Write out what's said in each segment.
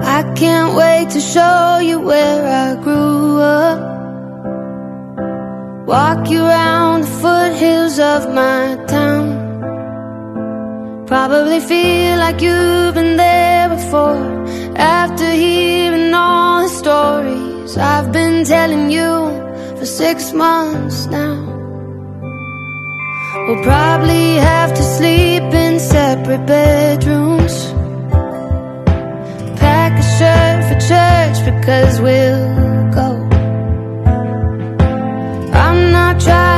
I can't wait to show you where I grew up. Walk you around the foothills of my town. Probably feel like you've been there before. After hearing all the stories I've been telling you for six months now. We'll probably have to sleep in separate bedrooms. because we'll go. I'm not trying.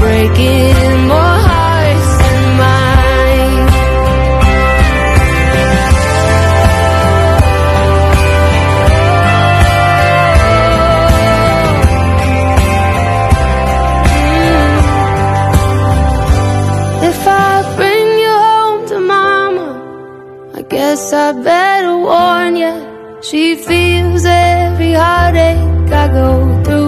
breaking more hearts than mine. Mm. If I bring you home to mama, I guess I better warn you. She feels every heartache I go through.